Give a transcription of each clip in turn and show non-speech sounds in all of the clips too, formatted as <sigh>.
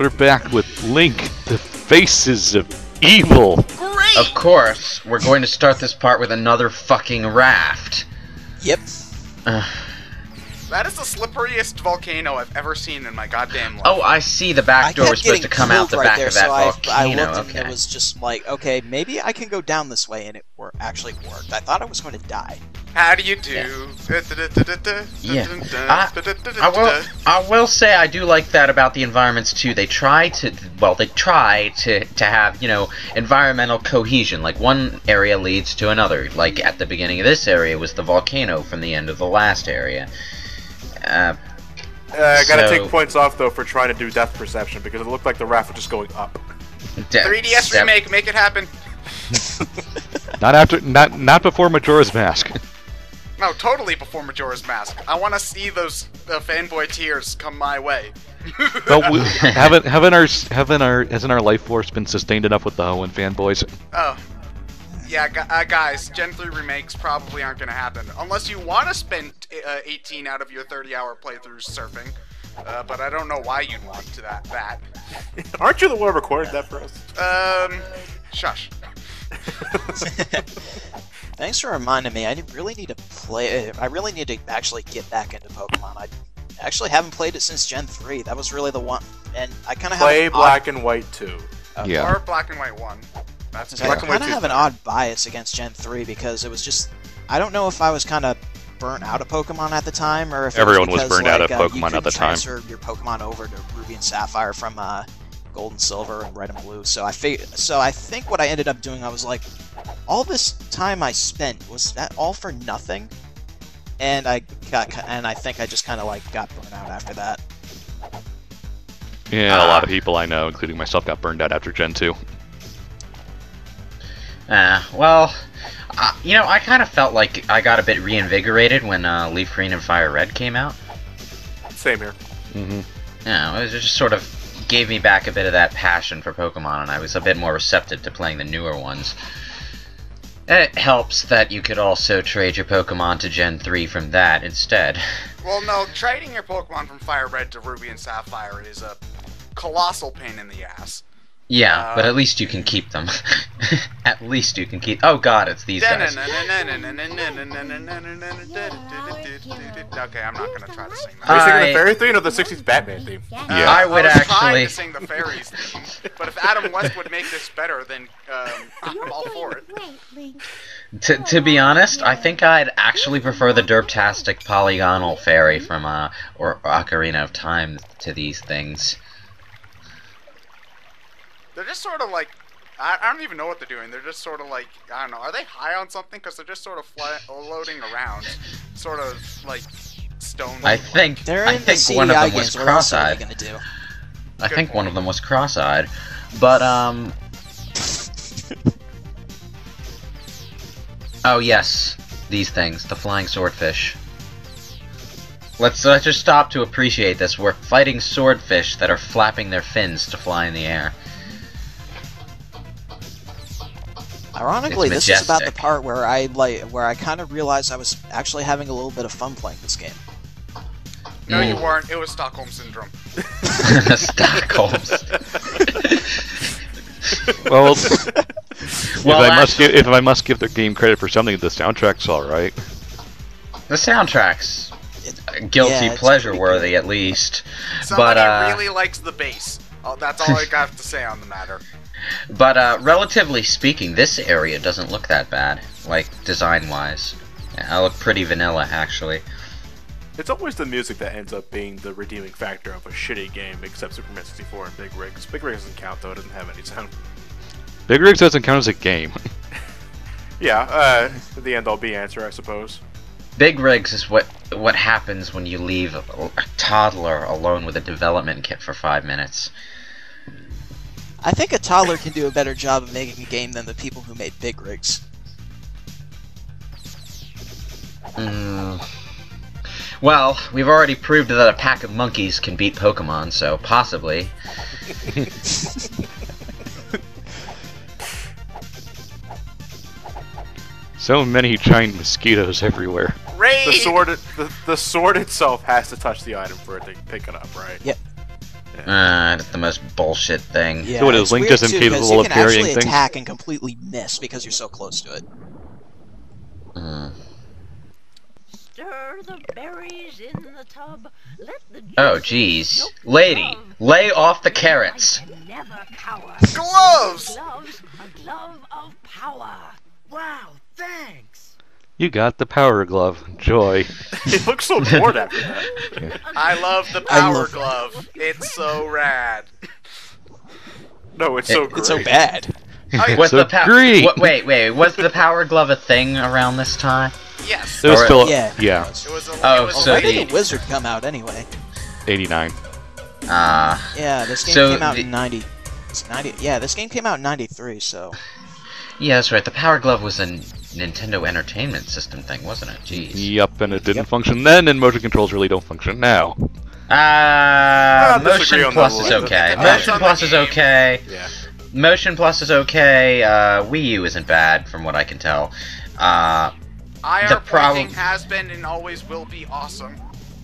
We're back with Link, the faces of evil. Great! Of course, we're going to start this part with another fucking raft. Yep. That is the slipperiest volcano I've ever seen in my goddamn life. Oh, I see. The back door was supposed to come out the right back there, of that so I, I volcano. looked okay. and it was just like, okay, maybe I can go down this way, and it wor- actually worked. I thought I was going to die. How do you do? Yeah. I, I will. I will say I do like that about the environments too. They try to. Well, they try to to have you know environmental cohesion. Like one area leads to another. Like at the beginning of this area was the volcano from the end of the last area. Uh, Uh, I gotta So- take points off though for trying to do depth perception because it looked like the raft was just going up. 3DS step- remake, make it happen. <laughs> Not after, not not before Majora's Mask. No, totally before Majora's Mask. I want to see those uh, fanboy tears come my way. <laughs> But we, haven't haven't our haven't our hasn't our life force been sustained enough with the Hoenn fanboys? Oh. Yeah, uh, guys, Gen 3 remakes probably aren't going to happen. Unless you want to spend uh, 18 out of your 30 hour playthroughs surfing. Uh, but I don't know why you'd want to that. that. <laughs> Aren't you the one who recorded that for us? Um, shush. <laughs> <laughs> Thanks for reminding me. I really need to play. I really need to actually get back into Pokemon. I actually haven't played it since Gen 3. That was really the one. And I kind of have Play an Black and White 2. Okay. Yeah. Or Black and White 1. That's I Black and White kind of have an odd bias against Gen 3 because it was just. I don't know if I was kind of burnt out of Pokemon at the time, or if it Everyone was because, burned out like, of uh, you Pokemon at couldn't the time. Transfer your Pokemon over to Ruby and Sapphire from uh, Gold and Silver and Red and Blue. So I fig- So I think what I ended up doing, I was like, all this time I spent was that all for nothing? And I got, and I think I just kind of like got burnt out after that. Yeah, a lot of people I know, including myself, got burned out after Gen 2. Uh, well, uh, you know, I kind of felt like I got a bit reinvigorated when uh, Leaf Green and Fire Red came out. Same here. Mm-hmm. Yeah, it was just sort of gave me back a bit of that passion for Pokemon, and I was a bit more receptive to playing the newer ones. It helps that you could also trade your Pokemon to Gen 3 from that instead. <laughs> Well, no, trading your Pokemon from Fire Red to Ruby and Sapphire is a colossal pain in the ass. Yeah, Uh, but at least you can keep them. <laughs> at least you can keep. Oh god, it's these guys. Okay, I'm not gonna try to sing Are you singing the fairy theme or the 60s Batman theme? Yeah. I would was trying actually- to sing the fairies theme, but if Adam West would make this better, then um, I'm all for it. To, to be honest, I think I'd actually prefer the derptastic polygonal fairy from uh or Ocarina of Time to these things. They're just sort of like. I, I don't even know what they're doing. They're just sort of like I don't know. Are they high on something? Because they're just sort of fly, floating around, sort of like stone. I think They're I in the think one of CDI them was games. What are they cross-eyed. gonna do? I Good think one of them was cross-eyed, but um. <laughs> Oh yes, these things, the flying swordfish. Let's let's just stop to appreciate this. We're fighting swordfish that are flapping their fins to fly in the air. Ironically, this is about the part where I like where I kind of realized I was actually having a little bit of fun playing this game. no, you weren't. It was Stockholm syndrome. <laughs> <laughs> Stockholm. Well, <laughs> Well, if I must give if I must give the game credit for something, the soundtrack's all right. The soundtrack's guilty yeah, pleasure pretty worthy at least. Somebody but uh, really likes the bass. Oh, that's all I got to say on the matter. But uh, relatively speaking, this area doesn't look that bad, like design wise. I look pretty vanilla actually. It's always the music that ends up being the redeeming factor of a shitty game, except Superman 64 and Big Rigs. Big Rigs doesn't count though; it doesn't have any sound. <laughs> Big Rigs doesn't count as a game. <laughs> Yeah, uh, the end all be answer, I suppose. Big rigs is what what happens when you leave a, a toddler alone with a development kit for five minutes. I think a toddler can do a better job of making a game than the people who made Big Rigs. Mm. Well, we've already proved that a pack of monkeys can beat Pokemon, so possibly. <laughs> So many giant mosquitoes everywhere. Raid. The sword, the, the sword itself has to touch the item for it to pick it up, right? Yep. Uh, that's the most bullshit thing. Yeah, So what is it's Link weird, just too, 'cause incapable you can actually attack and completely miss because you're so close to it. Mm. Stir the berries in the tub. Let the Oh, juices jeez. soak the Lady, lay off the carrots. Never cower. Gloves! Gloves, a glove of power. Wow, thanks. You got the power glove. Joy. <laughs> he looks so bored after that. <laughs> I love the power love- glove. It's so rad. No, it's so great. It's so bad. <laughs> I, Was So the pow- great. wa- wait, wait. Was the power glove a thing around this time? yes. It was Or- still Yeah. yeah, It was a, Oh, it was so When did the Wizard come out anyway? 89. Ah, Yeah, this game So came out the- in 90. It's 90. Yeah, this game came out in 93, so. yeah, that's right. The power glove was a N- Nintendo Entertainment System thing, wasn't it? Jeez. Yup, and it didn't function then, and motion controls really don't function now. Uh, I'll Motion Plus is okay. Depends Motion Plus is okay. Yeah. Motion Plus is okay. Uh, Wii U isn't bad, from what I can tell. Uh, IR the pointing problem- has been and always will be awesome.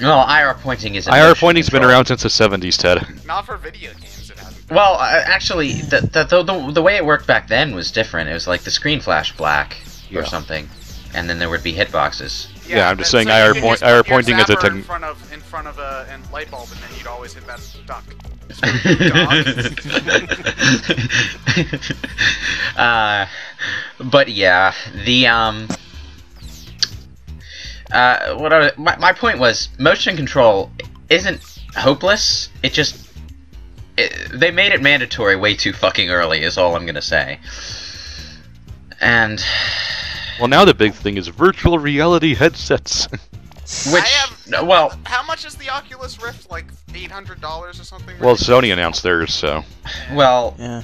no, IR pointing is. IR motion pointing's been around since the 70s, Ted. Not for video games, it hasn't. been. Well, uh, actually, the, the, the the the way it worked back then was different. It was like the screen flashed black or something, and then there would be hitboxes. Yeah, I'm just saying so you IR could point- IR pointing is a tech- in front of in front of a and light bulb, and then you'd always hit that duck. <laughs> uh, but yeah, the um, uh, what I, my my point was, motion control isn't hopeless. It just it, they made it mandatory way too fucking early. Is all I'm gonna say. And Well, now the big thing is virtual reality headsets. <laughs> which, have- well, How much is the Oculus Rift? Like eight hundred dollars or something? well, right? Sony announced theirs, so well, Yeah.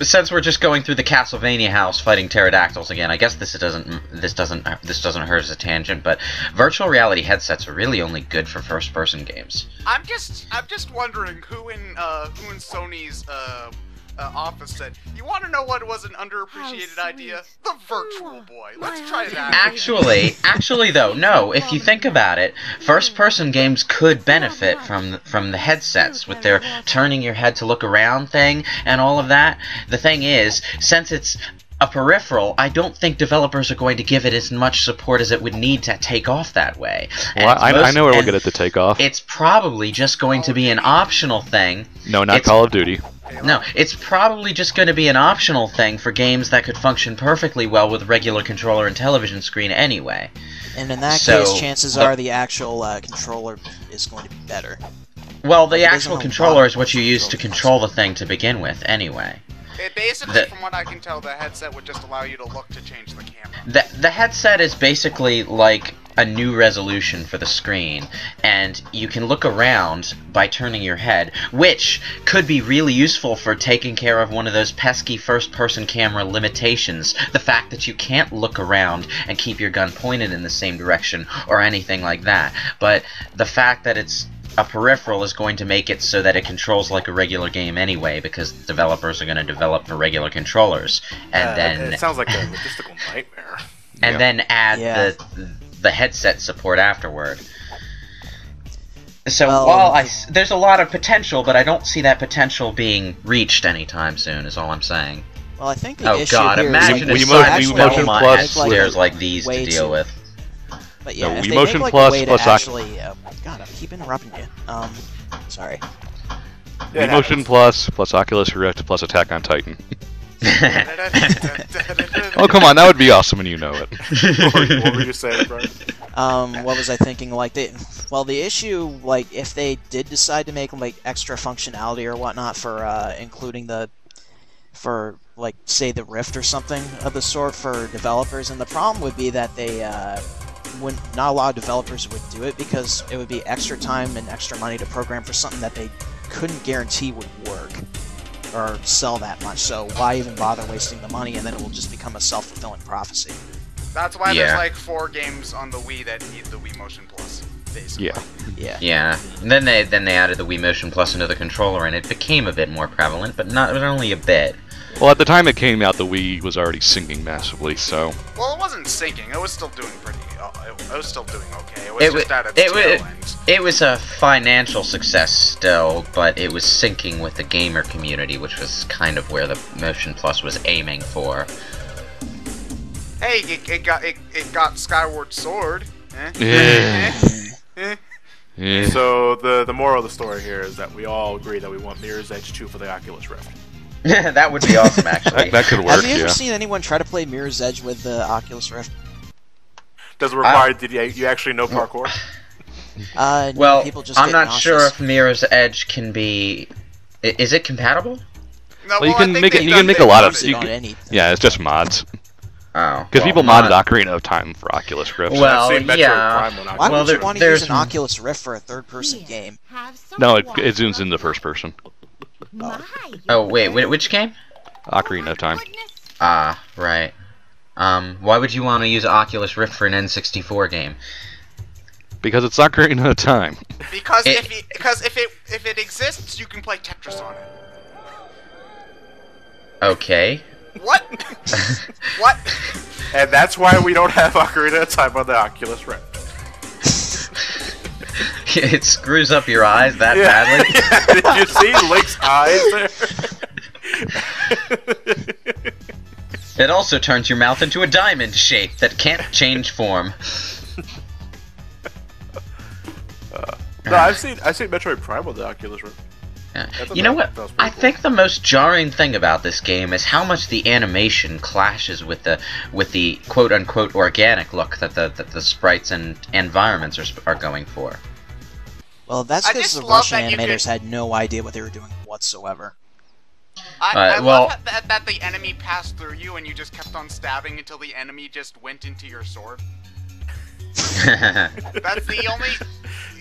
since we're just going through the Castlevania house fighting pterodactyls again, I guess this doesn't this doesn't this doesn't hurt as a tangent, but virtual reality headsets are really only good for first person games. I'm just I'm just wondering who in uh who in Sony's uh, uh office said you want to know what was an underappreciated How idea? The Virtual Boy. Let's try that. Actually, actually though, no, if you think about it, first person games could benefit from from the headsets with their turning your head to look around thing and all of that. The thing is, since it's a peripheral, I don't think developers are going to give it as much support as it would need to take off that way. And well, it's I, I know where we'll and get it to take off. It's probably just going to be an optional thing. No, not it's- Call of Duty. No, it's probably just going to be an optional thing for games that could function perfectly well with regular controller and television screen anyway. And in that So, case, chances the- are the actual uh, controller is going to be better. Well, the actual controller is what you use to control the thing to begin with, anyway. It basically, The- from what I can tell, the headset would just allow you to look to change the camera. The, the headset is basically like a new resolution for the screen, and you can look around by turning your head, which could be really useful for taking care of one of those pesky first person camera limitations. The fact that you can't look around and keep your gun pointed in the same direction or anything like that. But the fact that it's a peripheral is going to make it so that it controls like a regular game anyway, because developers are going to develop for regular controllers, and Uh, then it sounds like a logistical nightmare. <laughs> and Yeah. then add Yeah. the the headset support afterward. So Well- while I there's a lot of potential, but I don't see that potential being reached anytime soon. Is all I'm saying. Well, I think the Oh issue God! here is, Imagine like, Wii if Mo- Sony Wii Motion my Plus like, stairs like these to deal too- with. But yeah, No, Wii Motion make, like, Plus a way plus to Oc- actually, um, God, I keep interrupting you. Um, sorry. Yeah, it Emotion Plus plus Oculus Rift plus Attack on Titan. <laughs> <laughs> oh, come on, that would be awesome, and you know it. <laughs> what were you- what were you saying, Brian? Um, what was I thinking? Like, they, well, the issue, like, if they did decide to make like extra functionality or whatnot for uh, including the, for like say the Rift or something of the sort for developers, and the problem would be that they uh, would not a lot of developers would do it because it would be extra time and extra money to program for something that they couldn't guarantee would work or sell that much. So why even bother wasting the money, and then it will just become a self-fulfilling prophecy. That's why Yeah. there's like four games on the Wii that need the Wii Motion Plus. Basically. Yeah. Yeah. yeah. And then they then they added the Wii Motion Plus into the controller, and it became a bit more prevalent, but not but only a bit. Well, at the time it came out, the Wii was already sinking massively, so Well, it wasn't sinking. It was still doing pretty. It, was still doing okay. It was It, just wa- at its it, tail wa- end. it was a financial success still, but it was sinking with the gamer community, which was kind of where the Motion Plus was aiming for. Hey, it, it got it, it got Skyward Sword. Eh? Yeah. Eh? Eh? Yeah. So the the moral of the story here is that we all agree that we want Mirror's Edge 2 for the Oculus Rift. <laughs> that would be awesome, actually. that, that could work. Have you ever Yeah. seen anyone try to play Mirror's Edge with the Oculus Rift? Does it require did you, you actually know parkour? <laughs> Uh, well, people just I'm not nauseous. sure if Mirror's Edge can be. Is it compatible? No, Well, you I can make it- you can make a lot of- Use it. it you can- Yeah, it's just mods. Oh. Because well, people mod- modded Ocarina of Time for Oculus Rift. Well, I've yeah. Prime Why Oculus. Well, would there- you want to there's use an m- Oculus Rift for a third-person game? No, it, water. it zooms into first person. <laughs> My, Oh wait, wait, which game? Ocarina of Time. goodness. Ah, right. Um, why would you want to use Oculus Rift for an N64 game? Because it's not Ocarina of Time. Because It- if it, because if it if it exists, you can play Tetris on it. Okay. What? <laughs> what? And that's why we don't have Ocarina of Time on the Oculus Rift. <laughs> it screws up your eyes that Yeah. badly. yeah, <laughs> did you see Link's eyes there? It also turns your mouth into a diamond shape that can't change form. <laughs> no, I've seen I've seen Metroid Prime on the Oculus Rift. Yeah. You know that- what? that I cool. think the most jarring thing about this game is how much the animation clashes with the with the quote unquote organic look that the that the sprites and environments are are going for. Well, that's because the Russian animators could- had no idea what they were doing whatsoever. I, Uh, I well- love that, that the enemy passed through you and you just kept on stabbing until the enemy just went into your sword. <laughs> That's the only.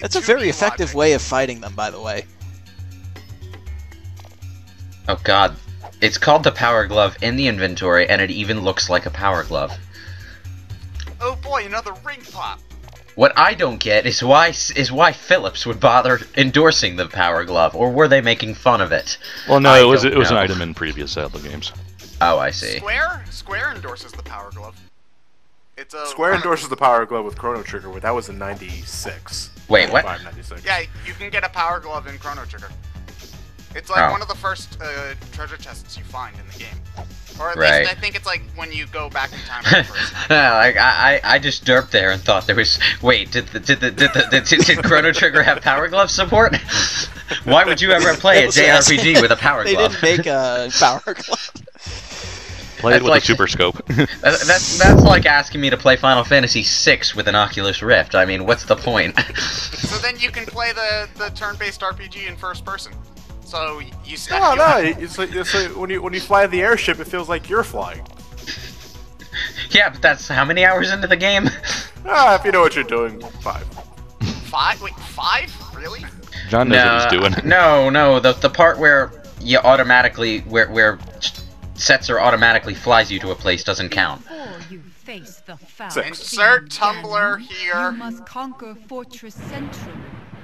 That's a very effective logic. way of fighting them, by the way. oh god. It's called the Power Glove in the inventory and it even looks like a Power Glove. Oh boy, another ring pop. What I don't get is why is why Philips would bother endorsing the Power Glove or were they making fun of it? Well, no, I it was it was an item in previous Zelda games. Oh, I see. Square Square endorses the Power Glove. It's a Square endorses the Power Glove with Chrono Trigger, but that was in '96. Wait, what? 96. Yeah, you can get a Power Glove in Chrono Trigger. It's like Oh. one of the first uh, treasure chests you find in the game. Or at Right. least I think it's like when you go back in time for the first <laughs> time. Yeah, like I, I, I just derped there and thought there was. Wait, did the, did the, did the, did, did, did Chrono Trigger have Power Glove support? <laughs> Why would you ever play a It was- yes. JRPG with a Power They Glove? didn't make a <laughs> power glove. Play That's it with like- a super scope. That- that's that's like asking me to play Final Fantasy VI with an Oculus Rift. I mean, what's the point? So then you can play the, the turn-based RPG in first person. So you s- No, you no. have- It's like, it's like when you when you fly the airship, it feels like you're flying. yeah, but that's how many hours into the game? <laughs> Ah, if you know what you're doing, five. five. Wait, five? Really? John knows what he's doing. No, no, the the part where you automatically where where Setzer automatically flies you to a place doesn't count. You face the foul Six. Insert fiend, Tumblr here. You must conquer Fortress Central,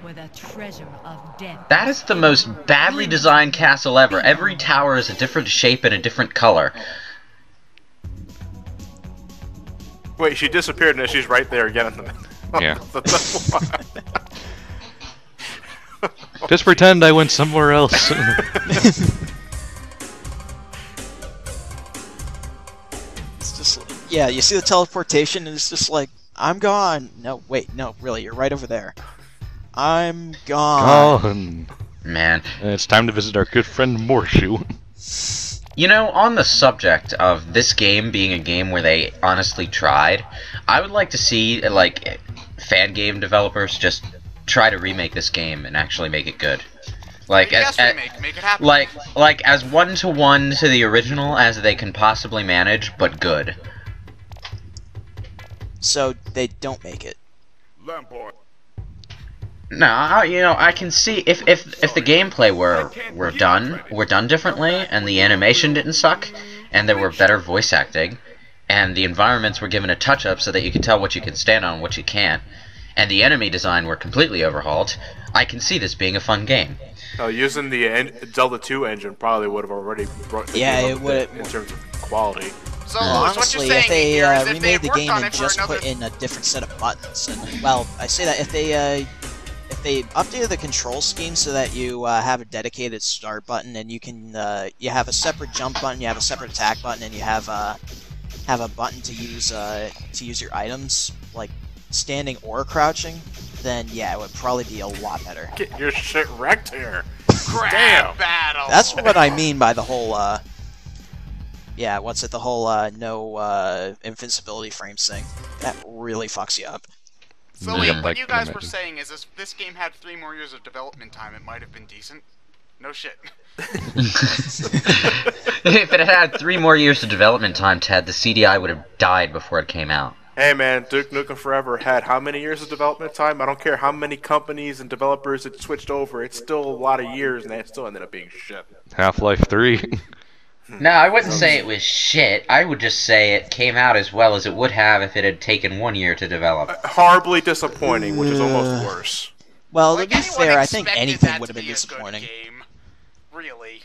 where the treasure of death. That is the most badly designed castle ever. Every tower is a different shape and a different color. Wait, she disappeared and then she's right there again <laughs> in the middle. <laughs> Yeah. Just pretend I went somewhere else. <laughs> It's just, yeah, you see the teleportation, and it's just like, I'm gone. No, wait, no, really, you're right over there. I'm gone. Gone. Man. And it's time to visit our good friend Morshu. You know, on the subject of this game being a game where they honestly tried, I would like to see, like, fan game developers just try to remake this game and actually make it good. Like, yes, as, remake. Make it happen. like, like as one to one to the original as they can possibly manage, but good. So they don't make it. No, I, you know, I can see if if if the gameplay were were done were done differently, and the animation didn't suck, and there were better voice acting, and the environments were given a touch up so that you could tell what you can stand on and what you can't, and the enemy design were completely overhauled. I can see this being a fun game. No, using the en- Zelda 2 engine probably would have already brought the Yeah, game it up a would- in terms of quality. So, Uh, Louis, what Honestly, if they uh, is they remade the game and just put in a different set of buttons, and well, I say that if they uh, if they updated the control scheme so that you uh, have a dedicated start button and you can uh, you have a separate jump button, you have a separate attack button, and you have uh, have a button to use uh, to use your items like standing or crouching, then yeah, it would probably be a lot better. Get your shit wrecked here. <laughs> crab Damn. battle. That's what I mean by the whole uh, yeah, what's it? The whole uh, no uh, invincibility frames thing. That really fucks you up. So, Yeah, wait, I what you guys were saying is this this game had three more years of development time. It might have been decent. No shit. <laughs> <laughs> if it had had three more years of development time, Ted, the CDI would have died before it came out. Hey man, Duke Nukem Forever had how many years of development time? I don't care how many companies and developers it switched over. It's still a lot of years, and it still ended up being shit. Half Life 3. <laughs> Hmm. No, I wouldn't um, say it was shit. I would just say it came out as well as it would have if it had taken one year to develop. Uh, horribly disappointing, which is almost worse. Well, like to be anyone fair, I think anything would have been be a disappointing. Game. Really.